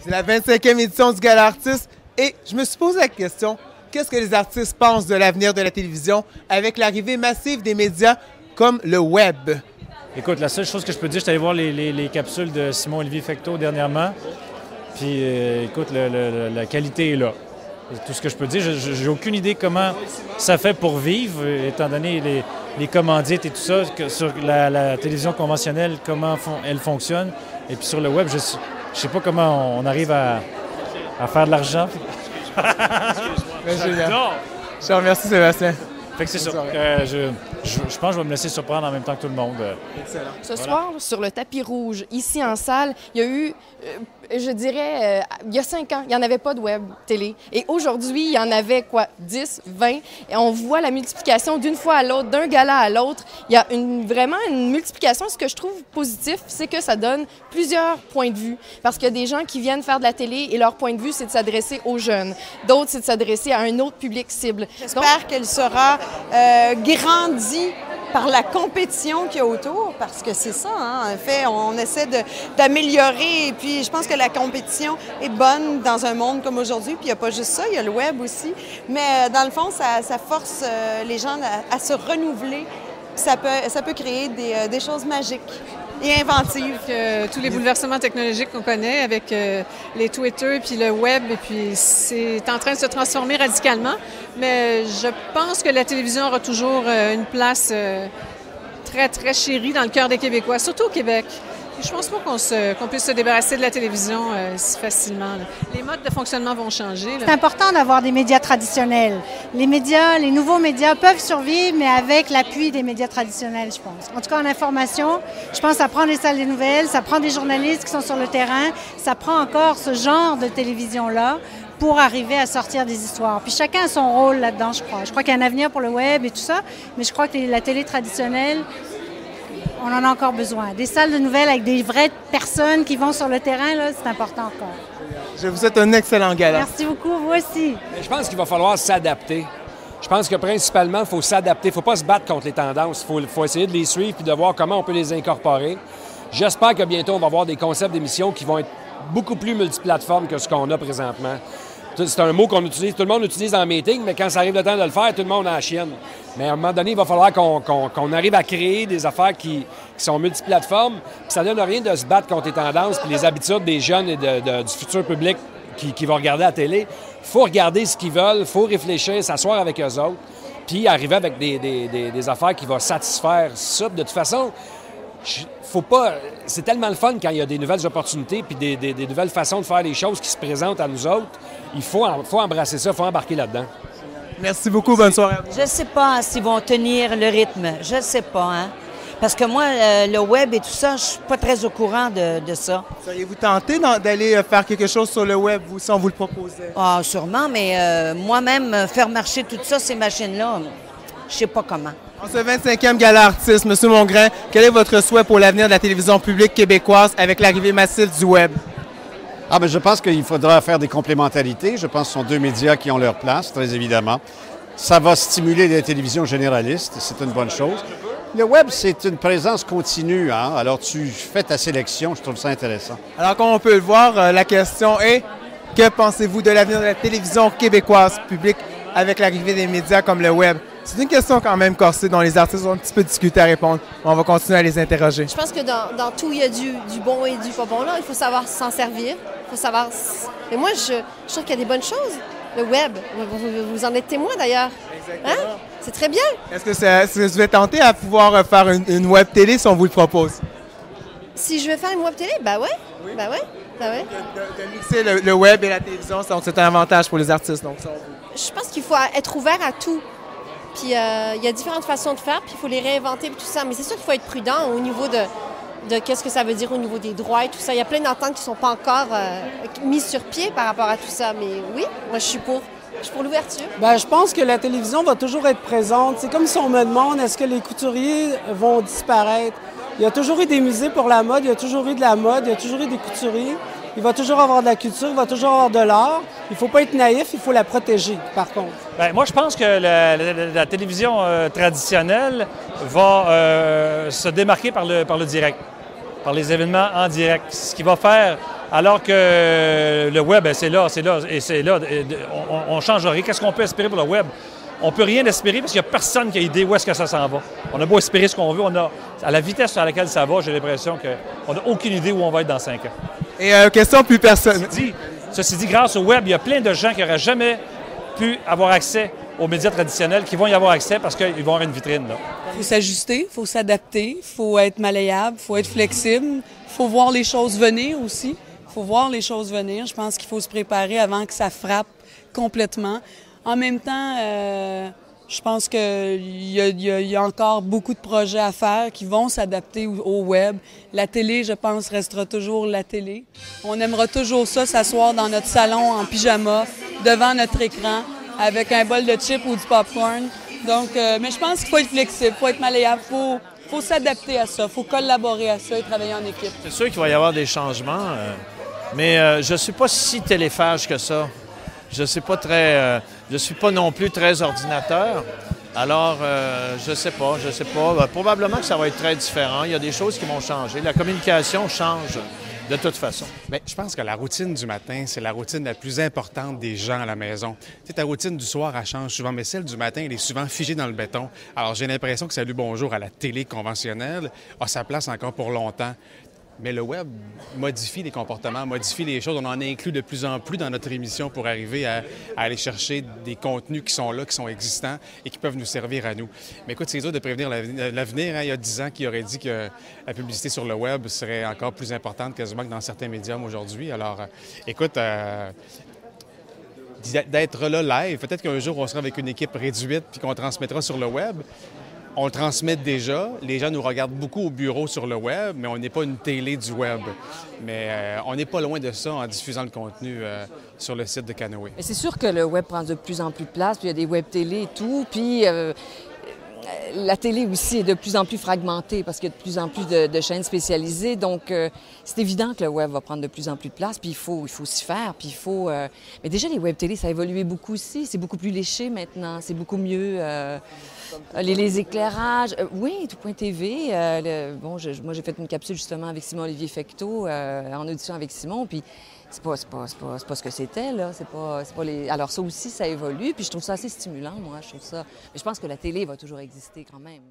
C'est la 25e édition du Gala Artiste et je me suis posé la question qu'est-ce que les artistes pensent de l'avenir de la télévision avec l'arrivée massive des médias comme le web? Écoute, la seule chose que je peux dire, je suis allé voir les, capsules de Simon-Olivier Fecteau dernièrement. Puis, euh, écoute, la qualité est là. Tout ce que je peux dire, j'ai aucune idée comment ça fait pour vivre, étant donné les, commandites et tout ça, sur la, télévision conventionnelle, comment elle fonctionne. Et puis sur le web, je ne sais pas comment on, arrive à, faire de l'argent. Je te remercie, Sébastien. Fait que c'est ça. Euh, je, je, pense que je vais me laisser surprendre en même temps que tout le monde. Excellent. Ce soir, sur le tapis rouge, ici en salle, il y a eu, euh, je dirais, euh, il y a cinq ans, il n'y en avait pas de web télé. Et aujourd'hui, il y en avait quoi, 10, 20. Et on voit la multiplication d'une fois à l'autre, d'un gala à l'autre. Il y a une, vraiment une multiplication. Ce que je trouve positif, c'est que ça donne plusieurs points de vue. Parce qu'il y a des gens qui viennent faire de la télé et leur point de vue, c'est de s'adresser aux jeunes. D'autres, c'est de s'adresser à un autre public cible. J'espère qu'elle sera euh, grandie par la compétition qu'il y a autour, parce que c'est ça, hein, en fait, on essaie d'améliorer, et puis je pense que la compétition est bonne dans un monde comme aujourd'hui, puis il n'y a pas juste ça, il y a le web aussi, mais euh, dans le fond, ça, force euh, les gens à, se renouveler, ça peut, ça peut créer des, des choses magiques et inventive. tous les bouleversements technologiques qu'on connaît avec euh, les Twitter puis le web, et puis c'est en train de se transformer radicalement. Mais je pense que la télévision aura toujours euh, une place euh, très, très chérie dans le cœur des Québécois, surtout au Québec. Je pense pas qu'on puisse se débarrasser de la télévision euh, si facilement. Les modes de fonctionnement vont changer. C'est important d'avoir des médias traditionnels. Les médias, les nouveaux médias peuvent survivre, mais avec l'appui des médias traditionnels, je pense. En tout cas, en information, je pense que ça prend des salles des nouvelles, ça prend des journalistes qui sont sur le terrain, ça prend encore ce genre de télévision-là pour arriver à sortir des histoires. Puis chacun a son rôle là-dedans, je crois. Je crois qu'il y a un avenir pour le web et tout ça, mais je crois que la télé traditionnelle, on en a encore besoin. Des salles de nouvelles avec des vraies personnes qui vont sur le terrain, là, c'est important encore. Je vous souhaite un excellent gala. Merci beaucoup, vous aussi. Je pense qu'il va falloir s'adapter. Je pense que principalement, il faut s'adapter. Il ne faut pas se battre contre les tendances. Il faut, essayer de les suivre et de voir comment on peut les incorporer. J'espère que bientôt, on va avoir des concepts d'émissions qui vont être beaucoup plus multiplateformes que ce qu'on a présentement. C'est un mot qu'on utilise, tout le monde utilise en meeting, mais quand ça arrive le temps de le faire, tout le monde a la chienne. Mais à un moment donné, il va falloir qu'on arrive à créer des affaires qui, sont multiplateformes. Ça ne donne rien de se battre contre les tendances et les habitudes des jeunes et du futur public qui, qui va regarder la télé. Faut regarder ce qu'ils veulent, faut réfléchir, s'asseoir avec eux autres, puis arriver avec des, affaires qui vont satisfaire ça. De toute façon, faut pas. C'est tellement le fun quand il y a des nouvelles opportunités puis des, nouvelles façons de faire les choses qui se présentent à nous autres. Il faut, faut embrasser ça, il faut embarquer là-dedans. Merci beaucoup, bonne soirée. Je ne sais pas s'ils vont tenir le rythme. Je ne sais pas, hein. Parce que moi, euh, le web et tout ça, je suis pas très au courant de, ça. Seriez-vous tenté d'aller euh, faire quelque chose sur le web, vous, si on vous le proposait? Ah, sûrement, mais euh, moi-même, faire marcher tout ça, ces machines-là, je sais pas comment. En ce 25e gala artiste, M. Mongrain, quel est votre souhait pour l'avenir de la télévision publique québécoise avec l'arrivée massive du Web? Ah, ben, je pense qu'il faudra faire des complémentarités. Je pense que ce sont deux médias qui ont leur place, très évidemment. Ça va stimuler les télévisions généralistes, c'est une bonne chose. Le web, c'est une présence continue. Hein? Alors, tu fais ta sélection, je trouve ça intéressant. Alors, comme on peut le voir, euh, la question est que pensez-vous de l'avenir de la télévision québécoise publique avec l'arrivée des médias comme le web? C'est une question quand même corsée dont les artistes ont un petit peu discuté à répondre. On va continuer à les interroger. Je pense que dans, tout, il y a du, bon et du pas bon. Là, il faut savoir s'en servir. Il faut savoir. Mais moi, je, trouve qu'il y a des bonnes choses. Le web, vous, en êtes témoin d'ailleurs. Hein? C'est très bien. Est-ce que, vous êtes tenté à pouvoir faire une, web télé si on vous le propose? Si je veux faire une web télé, bah ouais. Oui. Bah ouais. Bah ouais. De, mixer le, web et la télévision, c'est un avantage pour les artistes. Donc Je pense qu'il faut être ouvert à tout. Euh, il y a différentes façons de faire, puis il faut les réinventer, puis tout ça. Mais c'est sûr qu'il faut être prudent au niveau de, de qu'est-ce que ça veut dire au niveau des droits et tout ça. Il y a plein d'ententes qui ne sont pas encore euh, mises sur pied par rapport à tout ça. Mais oui, moi je suis pour. Je suis pour l'ouverture. Bien, je pense que la télévision va toujours être présente. C'est comme si on me demande est-ce que les couturiers vont disparaître? Il y a toujours eu des musées pour la mode, il y a toujours eu de la mode, il y a toujours eu des couturiers. Il va toujours avoir de la culture, il va toujours avoir de l'art. Il ne faut pas être naïf, il faut la protéger, par contre. Bien, moi, je pense que la, télévision euh, traditionnelle va euh, se démarquer par le, direct, par les événements en direct. Ce qui va faire Alors que le web, ben, c'est là, c'est là, et c'est là. On ne change rien. Qu'est-ce qu'on peut espérer pour le web? On peut rien espérer parce qu'il n'y a personne qui a idée où est-ce que ça s'en va. On a beau espérer ce qu'on veut, on à la vitesse à laquelle ça va, j'ai l'impression qu'on n'a aucune idée où on va être dans cinq ans. Et euh, question plus personnelle. Ceci dit, ceci dit, grâce au web, il y a plein de gens qui n'auraient jamais pu avoir accès aux médias traditionnels qui vont y avoir accès parce qu'ils vont avoir une vitrine. Il faut s'ajuster, il faut s'adapter, il faut être malléable, il faut être flexible, il faut voir les choses venir aussi. Il faut voir les choses venir. Je pense qu'il faut se préparer avant que ça frappe complètement. En même temps, euh, je pense qu'il y, a encore beaucoup de projets à faire qui vont s'adapter au web. La télé, je pense, restera toujours la télé. On aimera toujours ça, s'asseoir dans notre salon en pyjama, devant notre écran, avec un bol de chips ou du popcorn. Donc, euh, mais je pense qu'il faut être flexible, il faut être malléable, il faut, faut s'adapter à ça, il faut collaborer à ça et travailler en équipe. C'est sûr qu'il va y avoir des changements, euh, mais euh, je ne suis pas si téléphage que ça. Je suis pas très, je suis pas non plus très ordinateur. Alors, je sais pas, je sais pas. probablement que ça va être très différent. Il y a des choses qui vont changer. La communication change de toute façon. Bien, je pense que la routine du matin, c'est la routine la plus importante des gens à la maison. Tu ta routine du soir, elle change souvent, mais celle du matin, elle est souvent figée dans le béton. Alors, j'ai l'impression que Salut Bonjour à la télé conventionnelle a sa place encore pour longtemps. Mais le web modifie les comportements, modifie les choses. On en inclut de plus en plus dans notre émission pour arriver à, aller chercher des contenus qui sont là, qui sont existants et qui peuvent nous servir à nous. Mais écoute, c'est dur de prévenir l'avenir. Hein. Il y a dix ans, qui aurait dit que la publicité sur le web serait encore plus importante quasiment que dans certains médiums aujourd'hui. Alors, euh, écoute, euh, d'être là live, peut-être qu'un jour, on sera avec une équipe réduite puis qu'on transmettra sur le web on transmet déjà. Les gens nous regardent beaucoup au bureau sur le web, mais on n'est pas une télé du web. Mais euh, on n'est pas loin de ça en diffusant le contenu euh, sur le site de Canoë. C'est sûr que le web prend de plus en plus de place, puis il y a des web télé et tout. Puis euh, la télé aussi est de plus en plus fragmentée parce qu'il y a de plus en plus de, chaînes spécialisées. Donc, euh, c'est évident que le web va prendre de plus en plus de place, puis il faut, il faut s'y faire, puis il faut... Euh, mais déjà, les web télé, ça a évolué beaucoup aussi. C'est beaucoup plus léché maintenant, c'est beaucoup mieux. Euh, les, éclairages, oui, tout point TV. bon, moi, j'ai fait une capsule justement avec Simon-Olivier Fecteau, en audition avec Simon, puis c'est pas, pas, pas, pas, ce que c'était, là. C'est pas, pas les... Alors ça aussi, ça évolue, puis je trouve ça assez stimulant, moi, je trouve ça. Mais je pense que la télé va toujours exister quand même.